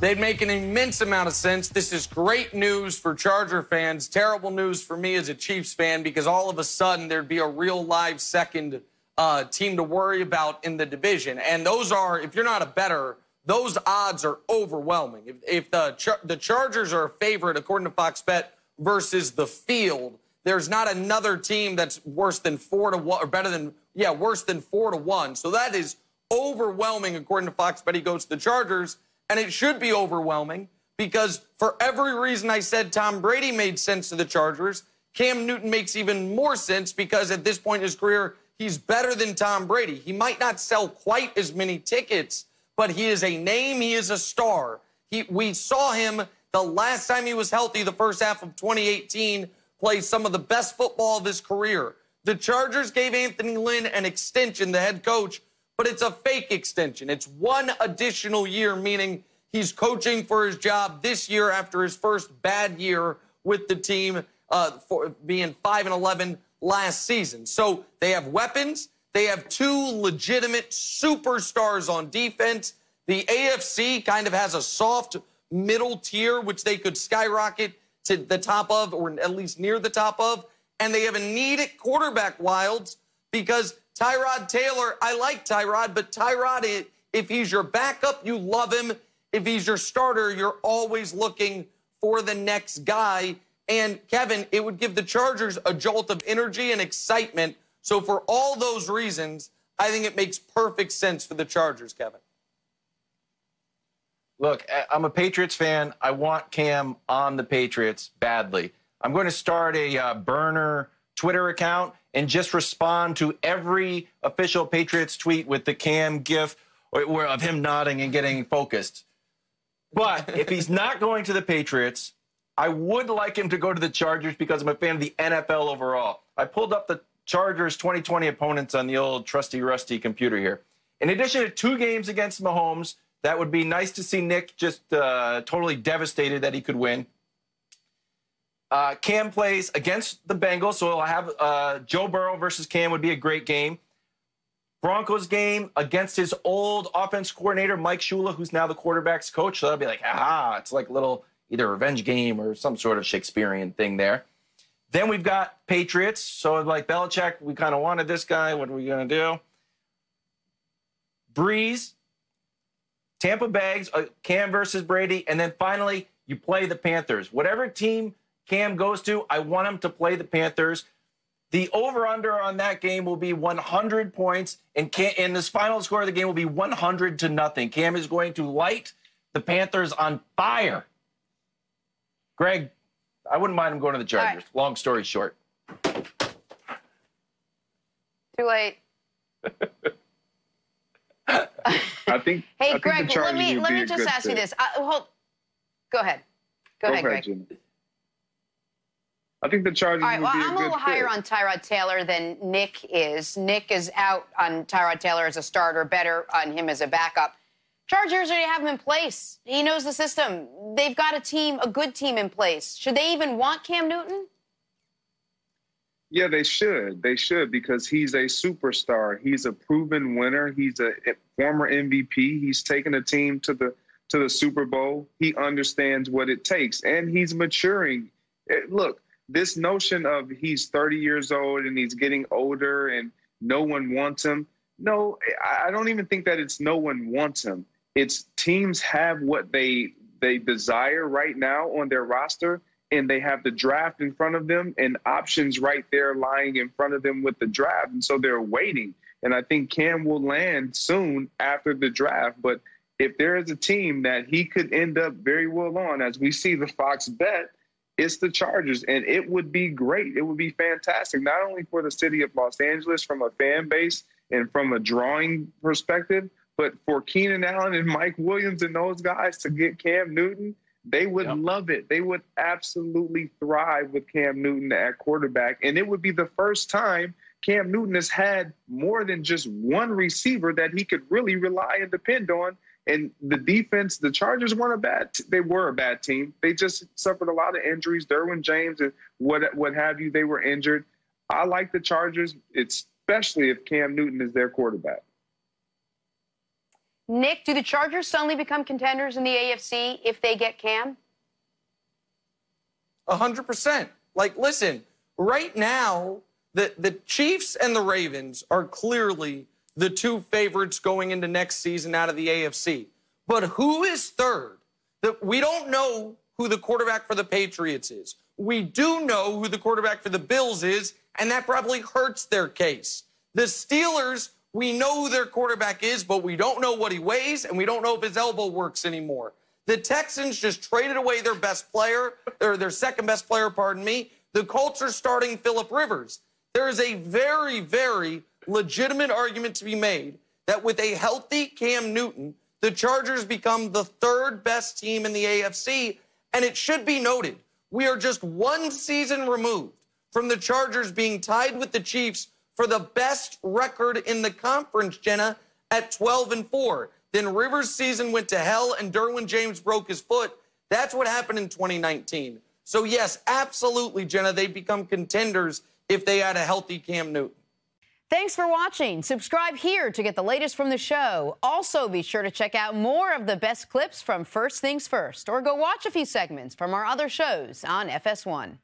They'd make an immense amount of sense. This is great news for Charger fans, terrible news for me as a Chiefs fan because all of a sudden there'd be a real live second uh, team to worry about in the division. And those are, if you're not a bettor, those odds are overwhelming. If, if the Char- the Chargers are a favorite according to Fox Bet versus the field, there's not another team that's worse than four to one or better than yeah worse than four to one. So that is overwhelming according to Fox Bet. He goes to the Chargers and it should be overwhelming because for every reason I said Tom Brady made sense to the Chargers, Cam Newton makes even more sense because at this point in his career, he's better than Tom Brady. He might not sell quite as many tickets, but he is a name, he is a star. He, we saw him the last time he was healthy, the first half of 2018, play some of the best football of his career. The Chargers gave Anthony Lynn an extension, the head coach, but it's a fake extension. It's one additional year, meaning he's coaching for his job this year after his first bad year with the team uh, for being 5 and 11 last season. So they have weapons. They have two legitimate superstars on defense. The AFC kind of has a soft middle tier, which they could skyrocket to the top of, or at least near the top of. And they have a need at quarterback Wildes because Tyrod Taylor, I like Tyrod, but Tyrod, if he's your backup, you love him. If he's your starter, you're always looking for the next guy. And Kevin, it would give the Chargers a jolt of energy and excitement. So, for all those reasons, I think it makes perfect sense for the Chargers, Kevin. Look, I'm a Patriots fan. I want Cam on the Patriots badly. I'm going to start a uh, burner Twitter account and just respond to every official Patriots tweet with the Cam gif of him nodding and getting focused. But if he's not going to the Patriots, I would like him to go to the Chargers because I'm a fan of the NFL overall. I pulled up the Chargers 2020 opponents on the old trusty rusty computer here. In addition to two games against Mahomes, that would be nice to see Nick just uh, totally devastated that he could win. Uh, Cam plays against the Bengals, so I'll have uh, Joe Burrow versus Cam would be a great game. Broncos game against his old offense coordinator, Mike Shula, who's now the quarterback's coach. So that'll be like, ah, it's like a little either revenge game or some sort of Shakespearean thing there. Then we've got Patriots. So like Belichick, we kind of wanted this guy. What are we going to do? Brees, Tampa Bags, uh, Cam versus Brady, and then finally you play the Panthers. Whatever team Cam goes to. I want him to play the Panthers. The over under on that game will be 100 points, and, Cam, and this final score of the game will be 100 to nothing. Cam is going to light the Panthers on fire. Greg, I wouldn't mind him going to the Chargers. Right. Long story short. Too late. I think. hey, I Greg, think let me let me just ask fit. you this. Uh, hold. Go ahead. Go, Go ahead, Greg. Jimmy. I think the Chargers All right, well, I'm a, a little higher on Tyrod Taylor than Nick is. Nick is out on Tyrod Taylor as a starter, better on him as a backup. Chargers already have him in place. He knows the system. They've got a team, a good team in place. Should they even want Cam Newton? Yeah, they should. They should because he's a superstar. He's a proven winner. He's a former MVP. He's taken a team to the to the Super Bowl. He understands what it takes, and he's maturing. Eh, look, this notion of he's 30 years old and he's getting older and no one wants him. No, I don't even think that it's no one wants him. It's teams have what they they desire right now on their roster and they have the draft in front of them and options right there lying in front of them with the draft. And so they're waiting. And I think Cam will land soon after the draft. But if there is a team that he could end up very well on, as we see the Fox bet, it's the Chargers, and it would be great. It would be fantastic, not only for the city of Los Angeles from a fan base and from a drawing perspective, but for Keenan Allen and Mike Williams and those guys to get Cam Newton. They would yep. love it. They would absolutely thrive with Cam Newton at quarterback. And it would be the first time Cam Newton has had more than just one receiver that he could really rely and depend on and the defense, the Chargers weren't a bad. T- they were a bad team. They just suffered a lot of injuries. Derwin James and what what have you. They were injured. I like the Chargers, especially if Cam Newton is their quarterback. Nick, do the Chargers suddenly become contenders in the AFC if they get Cam? A hundred percent. Like, listen, right now, the, the Chiefs and the Ravens are clearly the two favorites going into next season out of the AFC. But who is third? That we don't know who the quarterback for the Patriots is. We do know who the quarterback for the Bills is, and that probably hurts their case. The Steelers, we know who their quarterback is, but we don't know what he weighs, and we don't know if his elbow works anymore. The Texans just traded away their best player, or their second best player, pardon me. The Colts are starting Philip Rivers. There is a very, very legitimate argument to be made that with a healthy Cam Newton, the Chargers become the third best team in the AFC. And it should be noted, we are just one season removed from the Chargers being tied with the Chiefs for the best record in the conference, Jenna, at 12 and 4. Then Rivers' season went to hell and Derwin James broke his foot. That's what happened in 2019. So, yes, absolutely, Jenna, they become contenders if they had a healthy Cam Newton. Thanks for watching. Subscribe here to get the latest from the show. Also, be sure to check out more of the best clips from First Things First or go watch a few segments from our other shows on FS1.